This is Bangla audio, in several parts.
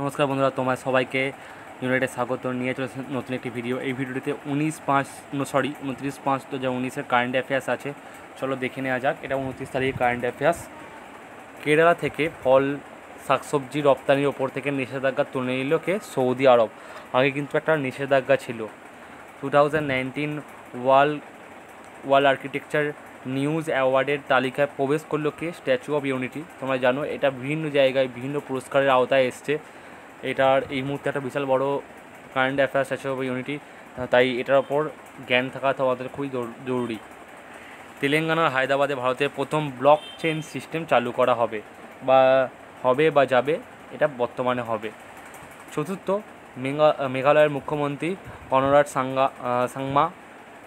নমস্কার বন্ধুরা তোমার সবাইকে ইউনাইটেড স্বাগত। নিয়ে চলেছে নতুন একটি ভিডিও এই ভিডিওটিতে উনিশ পাঁচ সরি উনত্রিশ পাঁচ তো যা উনিশের কারেন্ট অ্যাফেয়ার্স আছে। চলো দেখে নেওয়া যাক, এটা উনত্রিশ তারিখের কারেন্ট অ্যাফেয়ার্স কেরালা থেকে ফল, শাকসবজি রপ্তানির ওপর থেকে নিষেধাজ্ঞা তুলে নিল কে? সৌদি আরব। আগে কিন্তু একটা নিষেধাজ্ঞা ছিল। Two thousand nineteen world world architecture news অ্যাওয়ার্ডের তালিকায় প্রবেশ করল কে? স্ট্যাচু অফ ইউনিটি তোমরা জানো, এটা বিভিন্ন জায়গায় বিভিন্ন পুরস্কারের আওতায় এসছে। এটার এই মুহূর্তে একটা বিশাল বড় current affairs statue of unity তাই এটার ওপর জ্ঞান থাকা আমাদের খুবই জরুরি। তেলেঙ্গানার হায়দ্রাবাদে ভারতের প্রথম ব্লক চেন সিস্টেম চালু করা হবে বা হবে বা যাবে এটা বর্তমানে হবে। চতুর্থ মেঘা মেঘালয়ের মুখ্যমন্ত্রী কনরাড সাঙ্গা আহ, সাংমা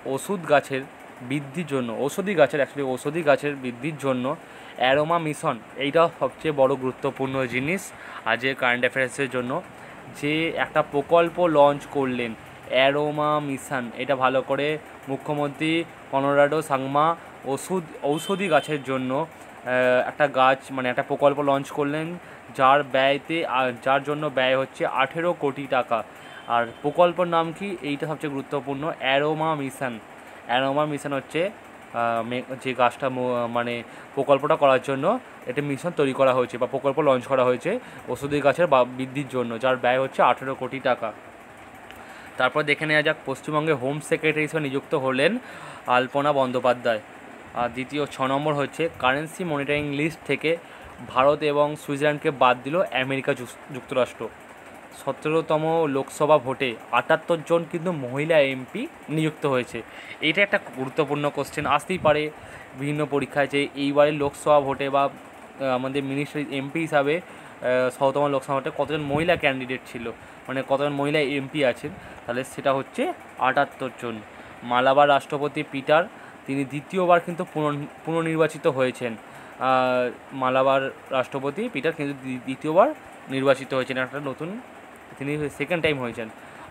ওষুধ গাছের বৃদ্ধির জন্য ঔষধি গাছের অ্যাকচুয়ালি ঔষধি গাছের বৃদ্ধির জন্য অ্যারোমা মিশন এইটা সবচেয়ে বড় গুরুত্বপূর্ণ জিনিস আজকের কারেন্ট অ্যাফেয়ার্সের জন্য। যে একটা প্রকল্প লঞ্চ করলেন, অ্যারোমা মিশন, এটা ভালো করে মুখ্যমন্ত্রী কনরাডো সাংমা ওষুধ, ঔষধি গাছের জন্য একটা গাছ মানে একটা প্রকল্প লঞ্চ করলেন, যার ব্যয়তে যার জন্য ব্যয় হচ্ছে আঠেরো কোটি টাকা। আর প্রকল্পর নাম কি? এইটা সবচেয়ে গুরুত্বপূর্ণ, অ্যারোমা মিশন। অ্যারোমা মিশন হচ্ছে যে গাছটা মানে প্রকল্পটা করার জন্য একটা মিশন তৈরি করা হয়েছে বা প্রকল্প লঞ্চ করা হয়েছে ওষুধি গাছের বৃদ্ধির জন্য, যার ব্যয় হচ্ছে আঠেরো কোটি টাকা। তারপর দেখে নেওয়া যাক, পশ্চিমবঙ্গে হোম সেক্রেটারি হিসেবে নিযুক্ত হলেন আলপনা বন্দ্যোপাধ্যায়। আর দ্বিতীয় ছ নম্বর হচ্ছে কারেন্সি মনিটরিং লিস্ট থেকে ভারত এবং সুইজারল্যান্ডকে বাদ দিল আমেরিকা যুক্তরাষ্ট্র। সতেরোতম লোকসভা ভোটে আটাত্তর জন কিন্তু মহিলা এমপি নিযুক্ত হয়েছে। এটা একটা গুরুত্বপূর্ণ কোশ্চেন আসতেই পারে বিভিন্ন পরীক্ষায় যে এইবারের লোকসভা ভোটে বা আমাদের মিনিস্ট্রি এমপি হিসাবে সতেরোতম লোকসভা ভোটে কতজন মহিলা ক্যান্ডিডেট ছিল? মানে কতজন মহিলা এমপি আছেন? তাহলে সেটা হচ্ছে আটাত্তর জন। মালাবার রাষ্ট্রপতি পিটার, তিনি দ্বিতীয়বার কিন্তু পুনর- পুনর্নির্বাচিত হয়েছেন। মালাবার রাষ্ট্রপতি পিটার কিন্তু দ্বিতীয়বার নির্বাচিত হয়েছেন। একটা নতুন তিনি সেকেন্ড টাইম হয়েছেন।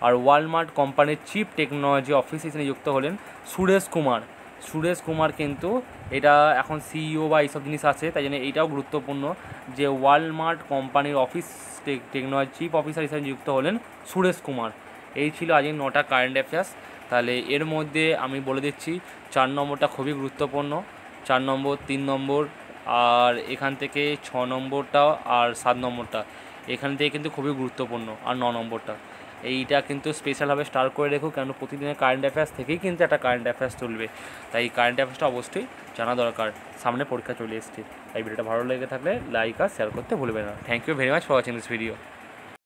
আর ওয়ালমার্ট কোম্পানির চিফ টেকনোলজি অফিস হিসেবে নিযুক্ত হলেন সুরেশ কুমার। সুরেশ কুমার কিন্তু এটা এখন সিইও বা এইসব জিনিস আছে, তাই জন্য এইটাও গুরুত্বপূর্ণ যে ওয়ালমার্ট কোম্পানির অফিস টেকনোলজি চিফ অফিসার হিসেবে নিযুক্ত হলেন সুরেশ কুমার। এই ছিল আজকে নটা কারেন্ট অ্যাফেয়ার্স তাহলে এর মধ্যে আমি বলে দিচ্ছি, চার নম্বরটা খুবই গুরুত্বপূর্ণ, চার নম্বর, তিন নম্বর, আর এখান থেকে ছ নম্বরটা আর সাত নম্বরটা। এখান থেকে কিন্তু খুবই গুরুত্বপূর্ণ। আর ন নম্বরটা। এইটা কিন্তু স্পেশালভাবে স্টার্ট করে রেখো কেন প্রতিদিনের কারেন্ট অ্যাফেয়ার্স থেকেই কিন্তু একটা কারেন্ট অ্যাফেয়ার্স তুলবে তাই এই কারেন্ট অ্যাফেয়ার্সটা অবশ্যই জানা দরকার। সামনে পরীক্ষা চলে এসছে। তাই ভিডিওটা ভালো লেগে থাকলে লাইক আর শেয়ার করতে ভুলবে না। Thank you very much for watching this video